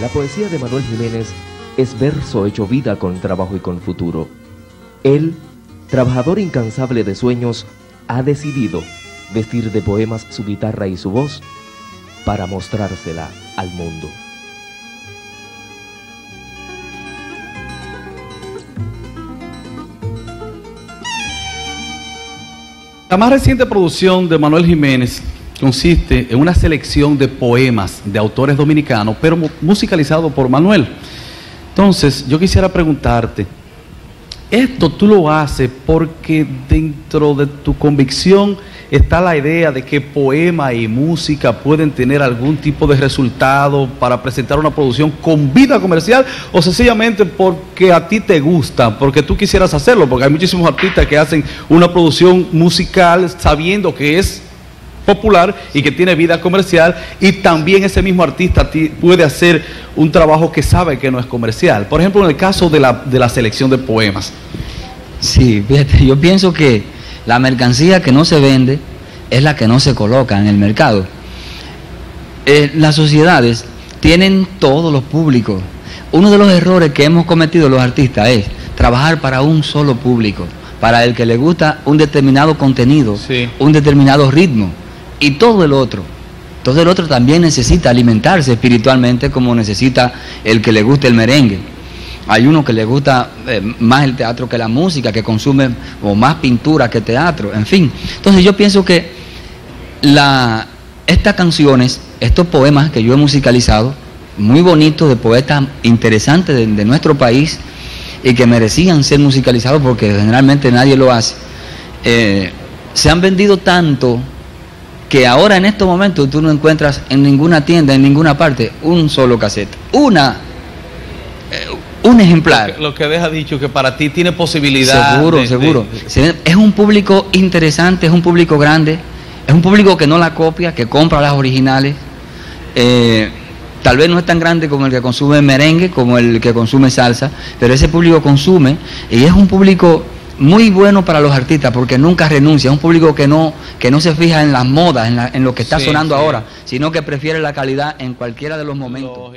La poesía de Manuel Jiménez es verso hecho vida con trabajo y con futuro. Él, trabajador incansable de sueños, ha decidido vestir de poemas su guitarra y su voz para mostrársela al mundo. La más reciente producción de Manuel Jiménez consiste en una selección de poemas de autores dominicanos, pero musicalizado por Manuel. Entonces, yo quisiera preguntarte, esto tú lo haces porque dentro de tu convicción está la idea de que poema y música pueden tener algún tipo de resultado para presentar una producción con vida comercial o sencillamente porque a ti te gusta, porque tú quisieras hacerlo, porque hay muchísimos artistas que hacen una producción musical sabiendo que es popular y que tiene vida comercial y también ese mismo artista puede hacer un trabajo que sabe que no es comercial. Por ejemplo, en el caso de la, de la selección de poemas. Sí, fíjate, yo pienso que la mercancía que no se vende es la que no se coloca en el mercado. Eh, las sociedades tienen todos los públicos. Uno de los errores que hemos cometido los artistas es trabajar para un solo público, para el que le gusta un determinado contenido, un determinado ritmo y todo el otro. Todo el otro también necesita alimentarse espiritualmente como necesita el que le guste el merengue. Hay uno que le gusta eh, más el teatro que la música, que consume o más pintura que teatro, en fin. Entonces yo pienso que la, estas canciones, estos poemas que yo he musicalizado, muy bonitos de poetas interesantes de, nuestro país y que merecían ser musicalizados porque generalmente nadie lo hace, eh, se han vendido tanto que ahora en estos momentos tú no encuentras en ninguna tienda, en ninguna parte, un solo cassette. Una, eh, un ejemplar. Lo que, deja dicho que para ti tiene posibilidad. Seguro, seguro. Es un público interesante, es un público grande, es un público que no la copia, que compra las originales. Eh, tal vez no es tan grande como el que consume merengue, como el que consume salsa, pero ese público consume y es un público muy bueno para los artistas porque nunca renuncia, es un público que no, que no se fija en las modas, en, lo que está sonando ahora, sino que prefiere la calidad en cualquiera de los momentos.